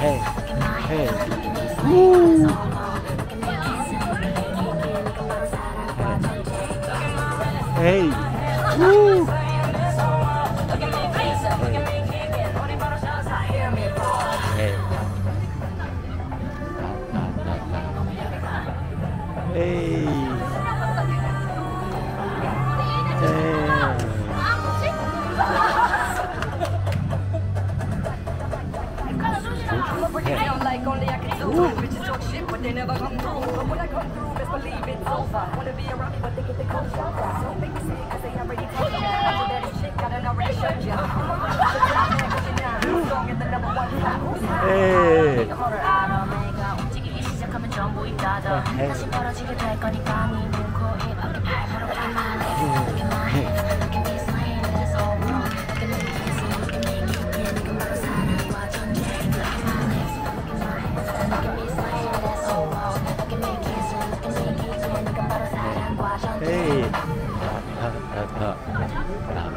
hey, hey. Woo! Hey. Woo! Hey. hey. hey. Like only I can do Bitches talk shit, but they never come through. But when I come through, best believe it's over. Wanna be around me, but they get the cold shoulder. So make me sick, cause they already told ya. After that shit, got it already showed ya. Strong in the number one spot. Who's high? 에이. 내가 움직이기 시작하면 전부 있다더 다시 벌어지게 될 거니까 네 ها ها ها ها